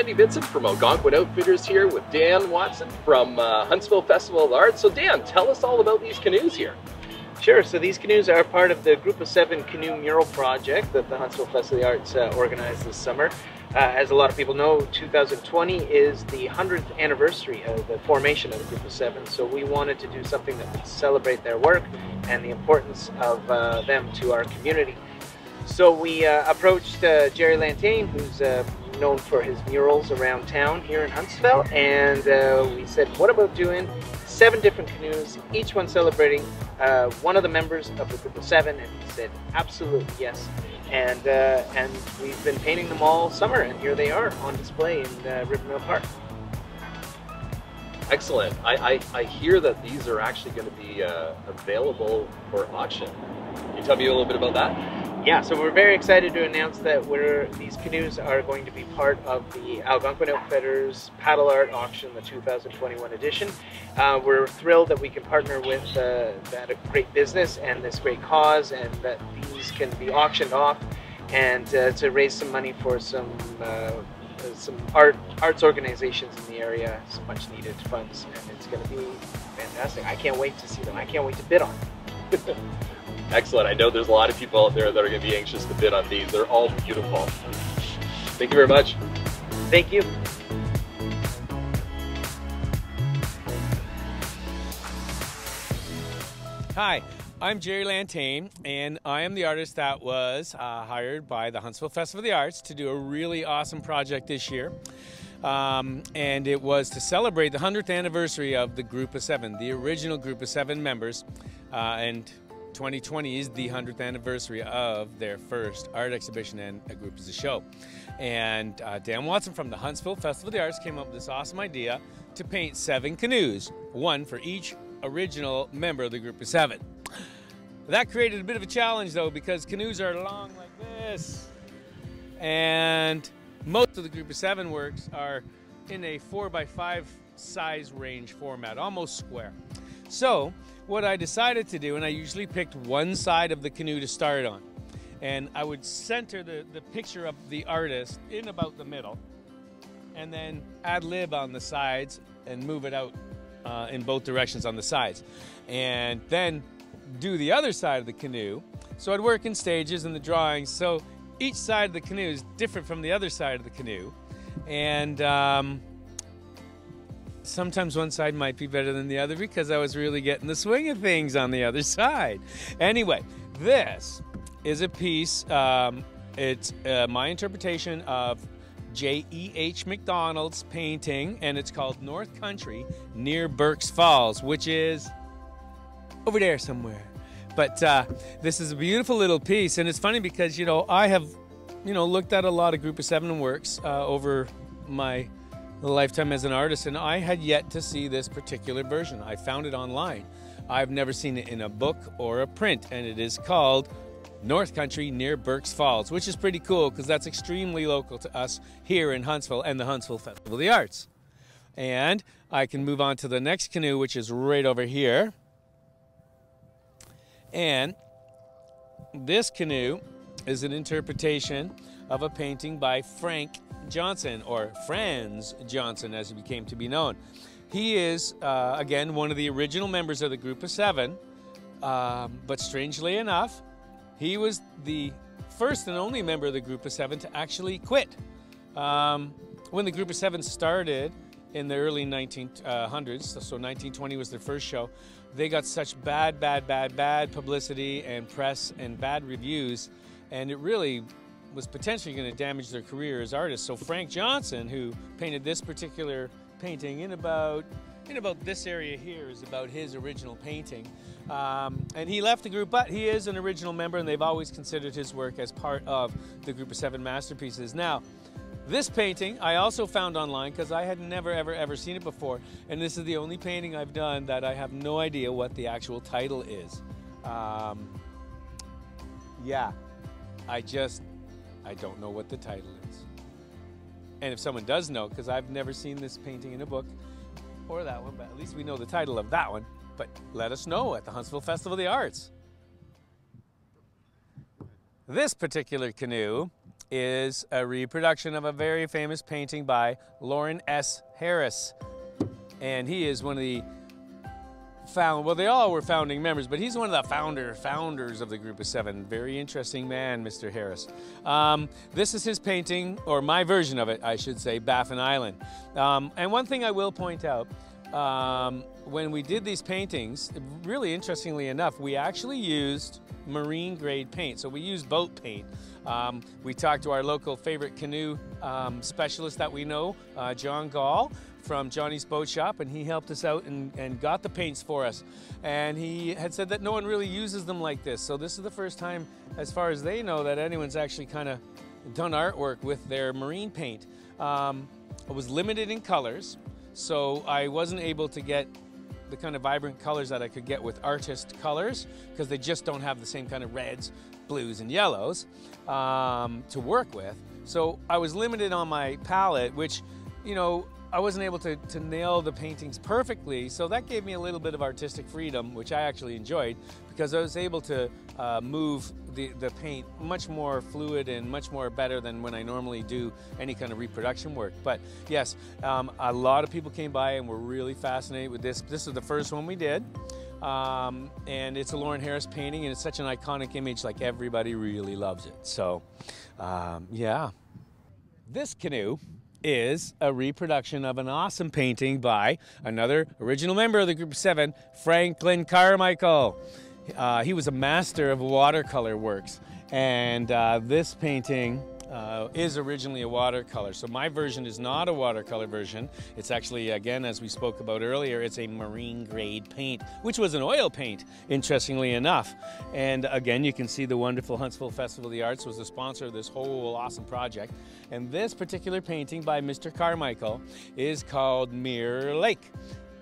Randy Vincent from Algonquin Outfitters here with Dan Watson from uh, Huntsville Festival of Arts. So Dan, tell us all about these canoes here. Sure, so these canoes are part of the Group of Seven Canoe Mural Project that the Huntsville Festival of the Arts uh, organized this summer. Uh, as a lot of people know, 2020 is the 100th anniversary of the formation of the Group of Seven, so we wanted to do something that would celebrate their work and the importance of uh, them to our community. So we uh, approached uh, Jerry Lantaigne, who's uh, known for his murals around town here in Huntsville, and uh, we said, what about doing seven different canoes, each one celebrating uh, one of the members of the group of seven? And he said, absolutely yes. And uh, and we've been painting them all summer, and here they are on display in uh, Rivermill Park. Excellent. I, I, I, hear that these are actually going to be uh, available for auction. Can you tell me a little bit about that? Yeah, so we're very excited to announce that we're, these canoes are going to be part of the Algonquin Outfitters Paddle Art Auction, the 2021 edition. Uh, we're thrilled that we can partner with uh, that great business and this great cause, and that these can be auctioned off and uh, to raise some money for some uh, some art arts organizations in the area, some much needed funds, and it's going to be fantastic. I can't wait to see them. I can't wait to bid on. Excellent. I know there's a lot of people out there that are going to be anxious to bid on these. They're all beautiful. Thank you very much. Thank you. Hi, I'm Jerry Lantaigne, and I am the artist that was uh, hired by the Huntsville Festival of the Arts to do a really awesome project this year. Um, and it was to celebrate the 100th anniversary of the Group of Seven, the original Group of Seven members. Uh, and 2020 is the 100th anniversary of their first art exhibition and a group as a show. And uh, Dan Watson from the Huntsville Festival of the Arts came up with this awesome idea to paint seven canoes, one for each original member of the group of seven. That created a bit of a challenge though because canoes are long like this. And most of the group of seven works are in a four by five size range format, almost square. So what I decided to do, and I usually picked one side of the canoe to start on, and I would center the, the picture of the artist in about the middle, and then ad lib on the sides and move it out uh, in both directions on the sides. And then do the other side of the canoe. So I'd work in stages in the drawings. So each side of the canoe is different from the other side of the canoe. And um, sometimes one side might be better than the other because I was really getting the swing of things on the other side. Anyway, this is a piece, um, it's uh, my interpretation of J.E.H. MacDonald's painting, and it's called North Country near Burk's Falls, which is over there somewhere. But uh, this is a beautiful little piece, and it's funny because, you know, I have, you know, looked at a lot of Group of Seven works uh, over my lifetime as an artist, and I had yet to see this particular version. I found it online. I've never seen it in a book or a print, and it is called North Country near Burk's Falls, which is pretty cool because that's extremely local to us here in Huntsville and the Huntsville Festival of the Arts. And I can move on to the next canoe, which is right over here. And this canoe is an interpretation of a painting by Frank Johnston, or Franz Johnston as he became to be known. He is, uh, again, one of the original members of the Group of Seven, um, but strangely enough, he was the first and only member of the Group of Seven to actually quit. Um, when the Group of Seven started in the early 1900s, uh, so 1920 was their first show, they got such bad, bad, bad, bad publicity and press and bad reviews, and it really was potentially going to damage their career as artists. So Frank Johnston, who painted this particular painting in about in about this area here is about his original painting. Um, and he left the group, but he is an original member and they've always considered his work as part of the group of seven masterpieces. Now, this painting I also found online because I had never, ever, ever seen it before. And this is the only painting I've done that I have no idea what the actual title is. Um, yeah, I just I don't know what the title is. And if someone does know, because I've never seen this painting in a book or that one, but at least we know the title of that one. But let us know at the Huntsville Festival of the Arts. This particular canoe is a reproduction of a very famous painting by Lawrence S. Harris. And he is one of the found well they all were founding members but he's one of the founder founders of the group of seven. Very interesting man mr harris. Um, this is his painting or my version of it i should say baffin island. Um, and one thing i will point out um, when we did these paintings really interestingly enough we actually used marine grade paint. So we used boat paint. Um, we talked to our local favorite canoe um, specialist that we know uh, john gall from Johnny's Boat Shop, and he helped us out and, and got the paints for us. And he had said that no one really uses them like this. So this is the first time, as far as they know, that anyone's actually kind of done artwork with their marine paint. Um, it was limited in colors, so I wasn't able to get the kind of vibrant colors that I could get with artist colors because they just don't have the same kind of reds, blues, and yellows um, to work with. So I was limited on my palette, which, you know, I wasn't able to, to nail the paintings perfectly, so that gave me a little bit of artistic freedom, which I actually enjoyed because I was able to uh, move the, the paint much more fluid and much more better than when I normally do any kind of reproduction work. But yes, um, a lot of people came by and were really fascinated with this. This is the first one we did. Um, and it's a Lawren Harris painting, and it's such an iconic image, like everybody really loves it. So, um, yeah. This canoe is a reproduction of an awesome painting by another original member of the group seven, Franklin Carmichael. Uh, he was a master of watercolor works, and uh, this painting uh, is originally a watercolor. So my version is not a watercolor version. It's actually, again, as we spoke about earlier, it's a marine grade paint, which was an oil paint, interestingly enough. And again, you can see the wonderful Huntsville Festival of the Arts was the sponsor of this whole awesome project. And this particular painting by Mr. Carmichael is called Mirror Lake.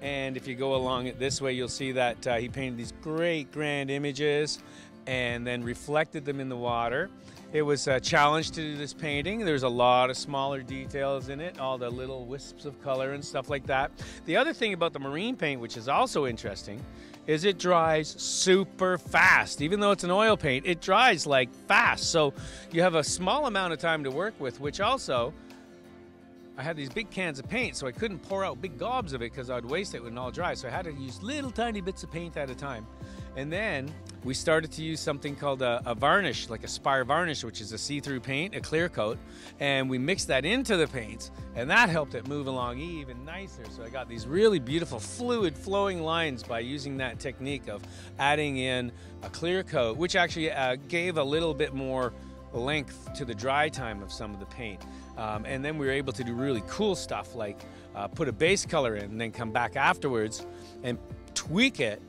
And if you go along it this way, you'll see that uh, he painted these great grand images and then reflected them in the water. It was a challenge to do this painting. There's a lot of smaller details in it, all the little wisps of color and stuff like that. The other thing about the marine paint, which is also interesting, is it dries super fast. Even though it's an oil paint, it dries like fast. So you have a small amount of time to work with, which also I had these big cans of paint, so I couldn't pour out big gobs of it because I'd waste it when it all dry. So I had to use little tiny bits of paint at a time. And then we started to use something called a, a varnish, like a spar varnish, which is a see-through paint, a clear coat. And we mixed that into the paints, and that helped it move along even nicer. So I got these really beautiful fluid flowing lines by using that technique of adding in a clear coat, which actually uh, gave a little bit more length to the dry time of some of the paint. Um, and then we were able to do really cool stuff like uh, put a base color in and then come back afterwards and tweak it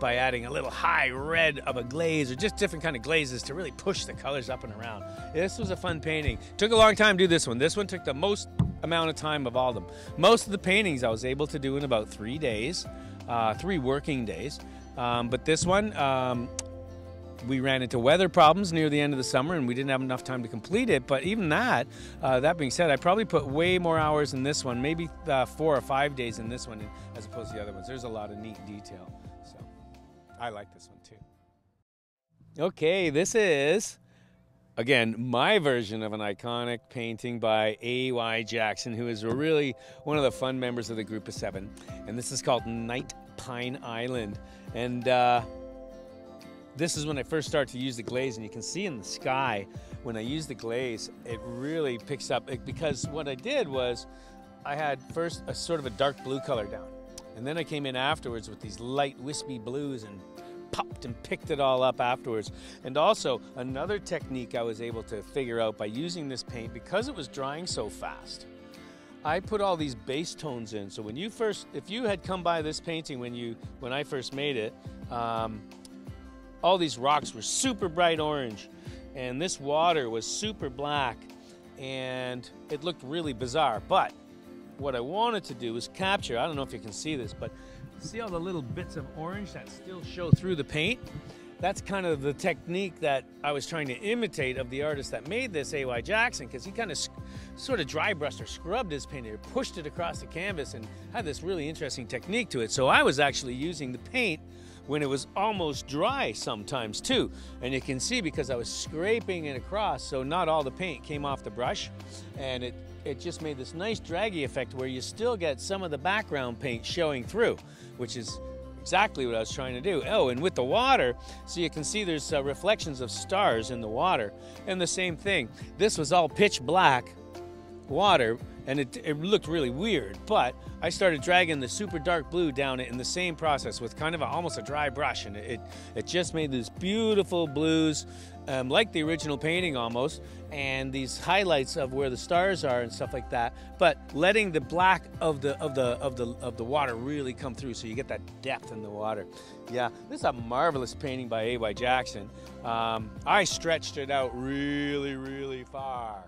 by adding a little high red of a glaze or just different kind of glazes to really push the colors up and around. This was a fun painting. Took a long time to do this one. This one took the most amount of time of all of them. Most of the paintings I was able to do in about three days, uh, three working days. Um, but this one, um, we ran into weather problems near the end of the summer and we didn't have enough time to complete it. But even that, uh, that being said, I probably put way more hours in this one, maybe uh, four or five days in this one as opposed to the other ones. There's a lot of neat detail. I like this one too. Okay, this is, again, my version of an iconic painting by A.Y. Jackson, who is really one of the fun members of the group of seven. And this is called Night Pine Island. And, uh, this is when I first start to use the glaze and you can see in the sky when I use the glaze it really picks up because what I did was I had first a sort of a dark blue color down and then I came in afterwards with these light wispy blues and popped and picked it all up afterwards. And also another technique I was able to figure out by using this paint because it was drying so fast I put all these base tones in. So when you first if you had come by this painting when you when I first made it um, all these rocks were super bright orange. And this water was super black. And it looked really bizarre. But what I wanted to do was capture, I don't know if you can see this, but see all the little bits of orange that still show through the paint? That's kind of the technique that I was trying to imitate of the artist that made this, A.Y. Jackson, because he kind of sort of dry brushed or scrubbed his paint or pushed it across the canvas and had this really interesting technique to it. So I was actually using the paint when it was almost dry sometimes too. And you can see because I was scraping it across, so not all the paint came off the brush. And it, it just made this nice draggy effect where you still get some of the background paint showing through, which is exactly what I was trying to do. Oh, and with the water, so you can see there's uh, reflections of stars in the water. And the same thing, this was all pitch black water and it, it looked really weird. But I started dragging the super dark blue down it in the same process with kind of a, almost a dry brush, and it, it just made these beautiful blues, um, like the original painting almost, and these highlights of where the stars are and stuff like that. But letting the black of the of the of the of the water really come through, so you get that depth in the water. Yeah, this is a marvelous painting by A.Y. Jackson. Um, I stretched it out really, really far.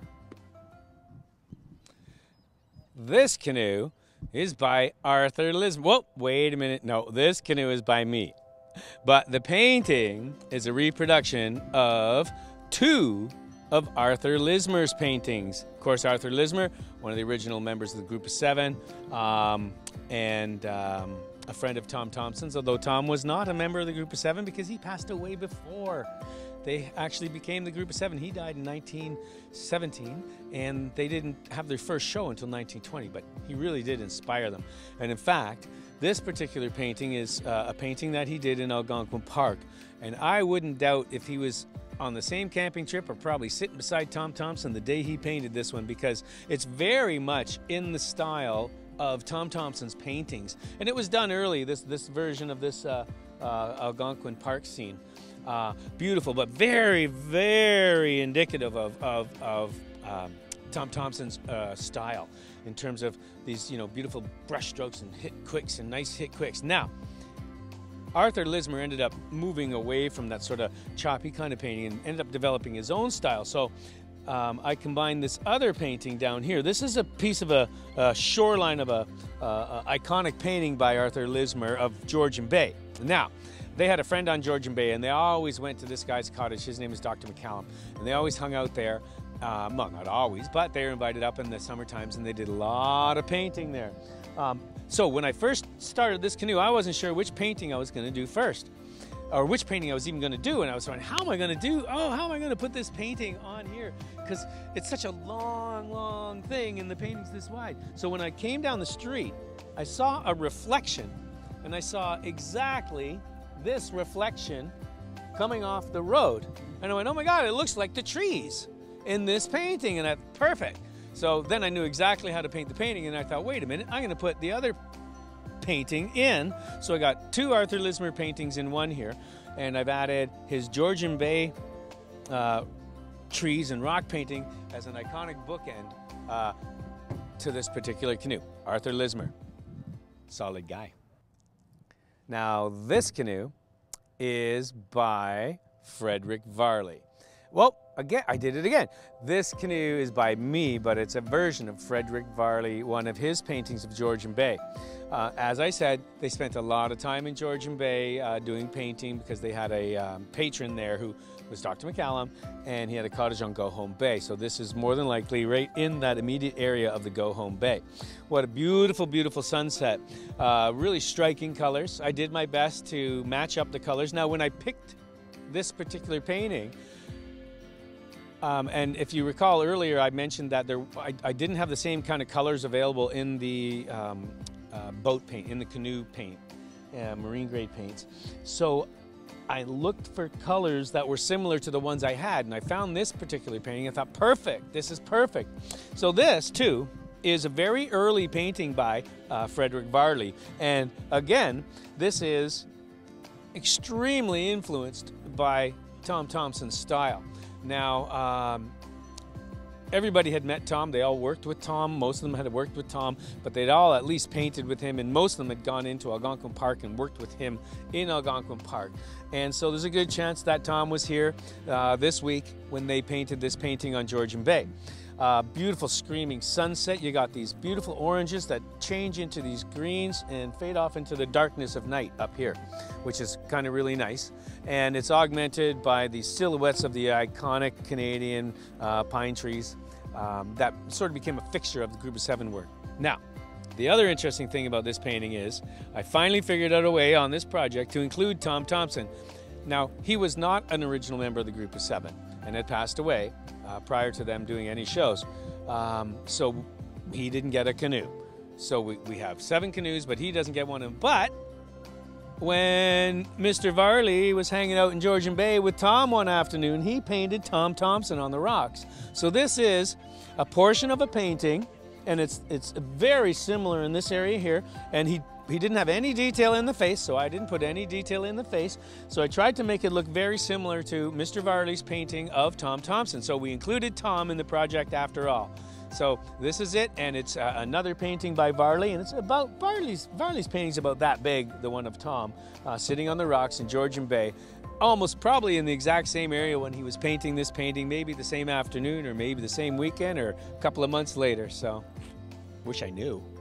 This canoe is by Arthur Lismer. Whoa, wait a minute. No, this canoe is by me. But the painting is a reproduction of two of Arthur Lismer's paintings. Of course, Arthur Lismer, one of the original members of the group of seven, um, and um, a friend of Tom Thomson's, although Tom was not a member of the group of seven because he passed away before they actually became the group of seven. He died in 1917, and they didn't have their first show until 1920, but he really did inspire them. And in fact, this particular painting is uh, a painting that he did in Algonquin Park. And I wouldn't doubt if he was on the same camping trip or probably sitting beside Tom Thomson the day he painted this one because it's very much in the style of Tom Thomson's paintings. And it was done early, this, this version of this uh, uh, Algonquin Park scene. Uh, beautiful, but very, very indicative of, of, of um, Tom Thomson's uh, style in terms of these, you know, beautiful brush strokes and hit quicks and nice hit quicks. Now, Arthur Lismer ended up moving away from that sort of choppy kind of painting and ended up developing his own style. So um, I combined this other painting down here. This is a piece of a, a shoreline of a, uh, a, iconic painting by Arthur Lismer of Georgian Bay. Now, they had a friend on Georgian Bay, and they always went to this guy's cottage. His name is Dr. MacCallum, and they always hung out there. Um, well, not always, but they were invited up in the summer times, and they did a lot of painting there. Um, so when I first started this canoe, I wasn't sure which painting I was going to do first, or which painting I was even going to do. And I was wondering, how am I going to do? Oh, how am I going to put this painting on here? Because it's such a long, long thing, and the painting's this wide. So when I came down the street, I saw a reflection, and I saw exactly this reflection coming off the road. And I went, oh my God, it looks like the trees in this painting. And I, perfect. So then I knew exactly how to paint the painting. And I thought, wait a minute, I'm going to put the other painting in. So I got two Arthur Lismer paintings in one here. And I've added his Georgian Bay uh, trees and rock painting as an iconic bookend uh, to this particular canoe. Arthur Lismer, solid guy. Now, this canoe is by Frederick Varley. Well, again, I did it again. This canoe is by me, but it's a version of Frederick Varley, one of his paintings of Georgian Bay. Uh, as I said, they spent a lot of time in Georgian Bay uh, doing painting because they had a um, patron there who was Dr. MacCallum, and he had a cottage on Go Home Bay. So this is more than likely right in that immediate area of the Go Home Bay. What a beautiful, beautiful sunset. Uh, really striking colors. I did my best to match up the colors. Now, when I picked this particular painting, um, and if you recall earlier, I mentioned that there I, I, didn't have the same kind of colors available in the um, uh, boat paint, in the canoe paint, uh, marine grade paints. So I looked for colors that were similar to the ones I had, and I found this particular painting. I thought, perfect, this is perfect. So this, too, is a very early painting by uh, Frederick Varley. And again, this is extremely influenced by Tom Thomson's style. Now, um, everybody had met Tom. They all worked with Tom. Most of them had worked with Tom, but they'd all at least painted with him, and most of them had gone into Algonquin Park and worked with him in Algonquin Park. And so there's a good chance that Tom was here uh, this week when they painted this painting on Georgian Bay. Uh, beautiful screaming sunset. You got these beautiful oranges that change into these greens and fade off into the darkness of night up here, which is kind of really nice. And it's augmented by the silhouettes of the iconic Canadian uh, pine trees um, that sort of became a fixture of the group of seven work. Now, the other interesting thing about this painting is I finally figured out a way on this project to include Tom Thomson. Now, he was not an original member of the group of seven and had passed away uh, prior to them doing any shows. Um, so he didn't get a canoe. So we, we have seven canoes, but he doesn't get one. But when Mr. Varley was hanging out in Georgian Bay with Tom one afternoon, he painted Tom Thomson on the rocks. So this is a portion of a painting, and it's it's very similar in this area here. And he he didn't have any detail in the face, so I didn't put any detail in the face. So I tried to make it look very similar to Mr. Varley's painting of Tom Thomson. So we included Tom in the project after all. So this is it, and it's uh, another painting by Varley, and it's about Varley's Varley's painting's about that big, the one of Tom, uh, sitting on the rocks in Georgian Bay, almost probably in the exact same area when he was painting this painting, maybe the same afternoon or maybe the same weekend or a couple of months later. So, wish I knew.